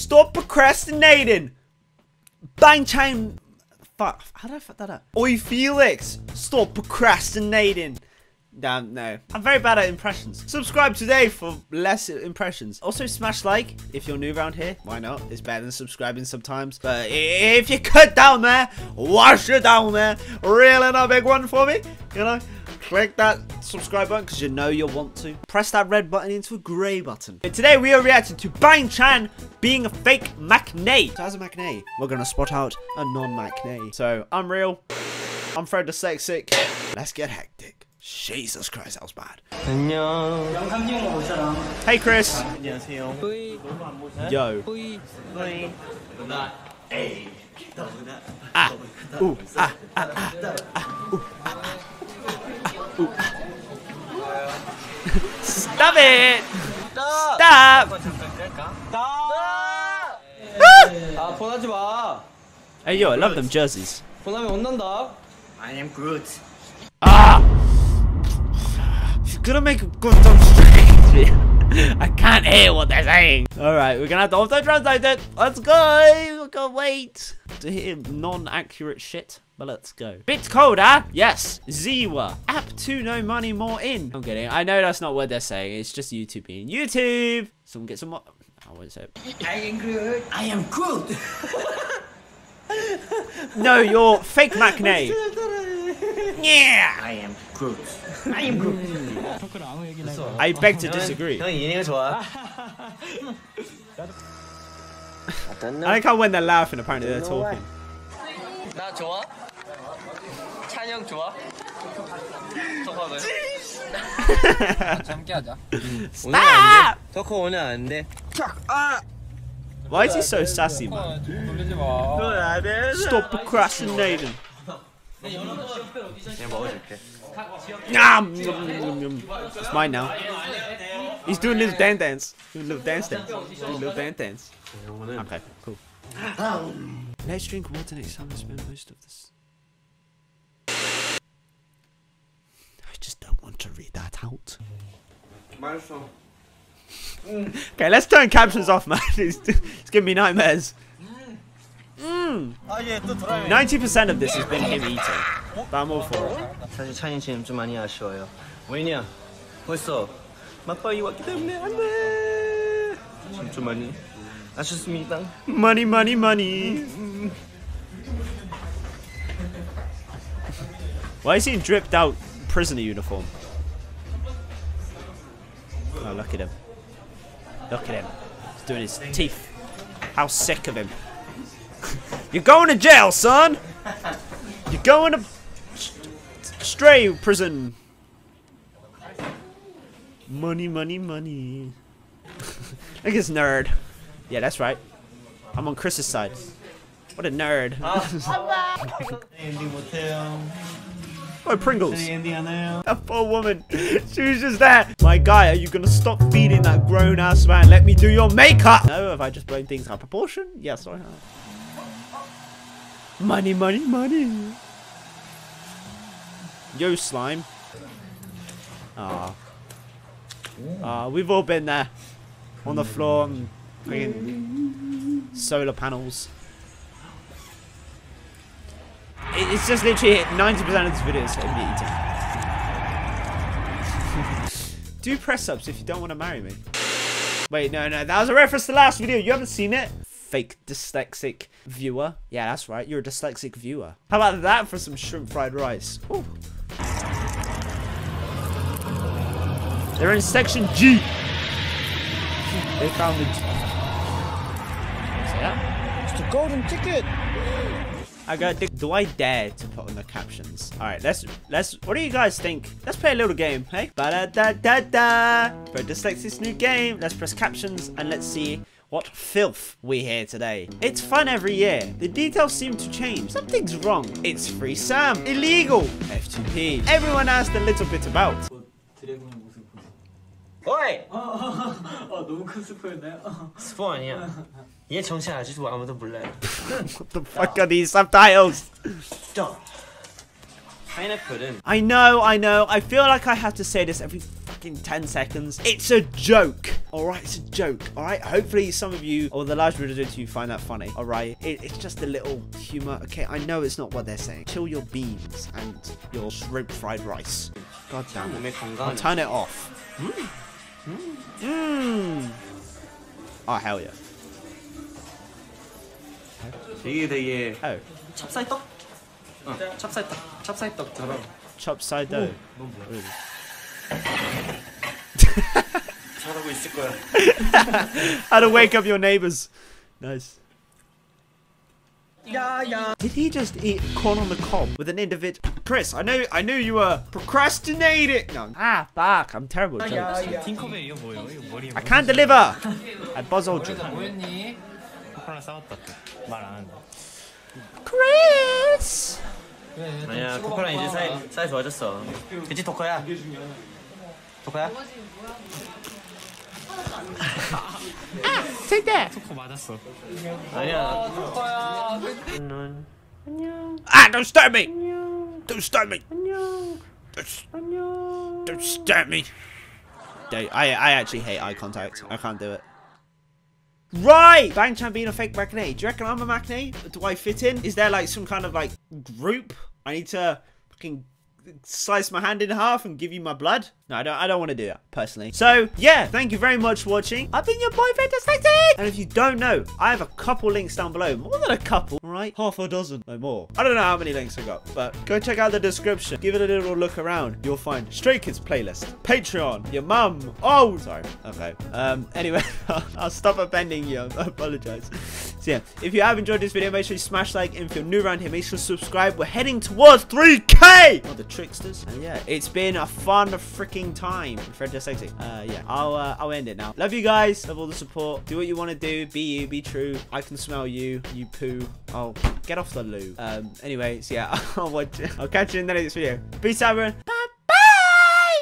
Stop procrastinating. Bang Chan. Fuck. How did I fuck that up? Oi, Felix. Stop procrastinating. Damn, no. I'm very bad at impressions. Subscribe today for less impressions. Also, smash like if you're new around here. Why not? It's better than subscribing sometimes. But if you could down there, wash it down there. Reel in a big one for me. You know? Click that subscribe button because you know you'll want to. Press that red button into a grey button. Today we are reacting to Bang Chan being a fake Maknae. So as a Maknae, we're going to spot out a non-Maknae. So, I'm real. I'm Fred Dyslexic. Let's get hectic. Jesus Christ, that was bad. Hey Chris. Yo. Ah. Ooh. Ah. Ah. Ah. Ah. Ooh. Ah. Ah. Ah. Ooh. Ah. Stop it! Stop! 아 폰하지 마. Hey yo, I love them jerseys. 폰하면 혼난다. I am Groot. You're gonna make a good straight. I can't hear what they're saying. Alright, we're gonna have to also translate it. Let's go! I can't wait to hear non-accurate shit. But let's go. Bitcoder, yes. Ziwa. App to no money more in. I'm kidding. I know that's not what they're saying. It's just YouTube being YouTube. Someone get some more. I won't say it. I am Groot. I am Groot. No, you're fake Maknae. yeah! I am Groot. I am Groot. I beg to disagree. 형 이닝이 좋아. I like how when they're laughing, apparently they're talking. 나 좋아? 찬영 좋아? 덕화가 함께하자. Stop! 덕화 오늘 안 돼. Why is he so sassy, man? 놀리지 마. Stop procrastinating. 그냥 먹어줄게. Nom, nom, nom, nom. It's mine now. He's doing little dance dance. Doing little dance dance. Doing little dance dance. Okay, cool. Let's drink water next time I spend most of this. I just don't want to read that out. 맛있어. Okay, let's turn captions off, man. It's, it's giving me nightmares. Mm. 아얘또 돌아요. 90% of this has been him eating. But I'm all for it. 사실 찬영 씨는 좀 많이 아쉬워요. 왜냐? 벌써 맞바이 왔기 때문에 안 돼. 지금 좀 많이 아쉽습니다. Money, money, money. Why is he in dripped out prisoner uniform? Oh, look at him. Look at him. He's doing his teeth. How sick of him. You're going to jail, son! You're going to stray prison. Money, money, money. Look at nerd. Yeah, that's right. I'm on Chris's side. What a nerd. Oh, Oh, Pringles. A poor woman. she was just there. My guy, are you going to stop feeding that grown-ass man? Let me do your makeup. No, have I just blown things out of proportion? Yes, I have. Money, money, money. Yo, slime. Ah. Ah, we've all been there. On the floor, and solar panels. It's just literally 90% of this video is him eating. Do press ups if you don't want to marry me. Wait, no, no, that was a reference to the last video. You haven't seen it? Fake dyslexic viewer. Yeah, that's right. You're a dyslexic viewer. How about that for some shrimp fried rice? Ooh. They're in section G. They found it. G- Say that? It's the golden ticket. I got. the- Do I dare to put on the captions? All right, let's let's. What do you guys think? Let's play a little game, hey? Ba da da da da. For Dyslexic's new game, let's press captions and let's see what filth we hear today. It's fun every year. The details seem to change. Something's wrong. It's free Sam. Illegal. F2P. Everyone asked a little bit about. 어이! 아 너무 큰 스포였나요? 스포 아니야. 얘 정체 아직도 아무도 몰라요. What the fuck are these subtitles? 점. 파인애플은 I know, I know. I feel like I have to say this every fucking 10 seconds. It's a joke. Alright, it's a joke. Alright, hopefully some of you, or the large majority of you, find that funny. Alright, it, it's just a little humor. Okay, I know it's not what they're saying. Chill your beans and your shrimp fried rice. God damn it. 몸에 I'll 건강. turn it off. Mmm. Oh, hell yeah. 되게 되게 Oh, 찹쌀떡? 어, 찹쌀떡. 찹쌀떡처럼 chop side dough. 잘하고 있을 거야. How to wake up your neighbors. Nice. Did he just eat corn on the cob with an individual? Chris, I know, I knew you were procrastinating. No. Ah, fuck. I'm terrible. at jokes. 팅커벨 이거 뭐예요? 이거 머리 I can't deliver. I buzz aldrin. 뭐였니? 코코랑 싸웠다 말안 한다 Chris. 아니야, 코코랑 이제 사이 사이 좋아졌어. 그치 토커야? 토커야? Take that. 코코 맞았어 아니야. Ah, don't stab me. Don't stab me. Don't, don't stab me. Don't- I, I actually hate eye contact. I can't do it. Right! Bang Chan being a fake Maknae. Do you reckon I'm a Maknae? Do I fit in? Is there like some kind of like group? I need to fucking slice my hand in half and give you my blood? No, I don't I don't want to do that, personally. So yeah, thank you very much for watching. I've been your boy Fred Dyslexic! And if you don't know, I have a couple links down below. More than a couple, right? Half a dozen, no more. I don't know how many links I got, but go check out the description. Give it a little look around. You'll find Stray Kids playlist, Patreon, your mum. Oh, sorry. Okay. Um. Anyway, I'll stop offending you. I apologize. So yeah, if you have enjoyed this video, make sure you smash like. And if you're new around here, make sure to subscribe. We're heading towards 3K. Oh, the tricksters. And yeah, it's been a fun freaking time. Fred just sexy. Uh, yeah, I'll uh, I'll end it now. Love you guys. Love all the support. Do what you want to do. Be you. Be true. I can smell you. You poo. Oh, get off the loo. Um. Anyway, so yeah, I'll watch. I'll catch you in the next video. Peace out, everyone.